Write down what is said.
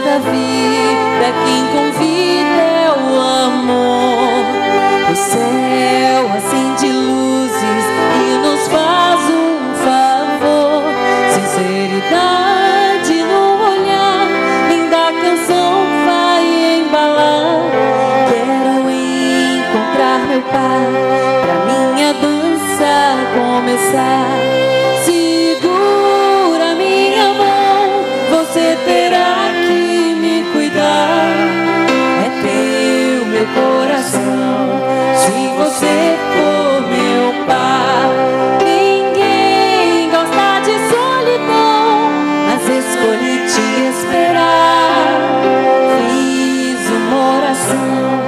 da vida, quem convida é o amor. O céu acende luzes e nos faz um favor. Sinceridade no olhar, linda canção vai embalar. Quero encontrar meu pai pra minha dança começar. meu coração. Se você for meu par, ninguém gosta de solidão, mas escolhi te esperar. Fiz uma oração.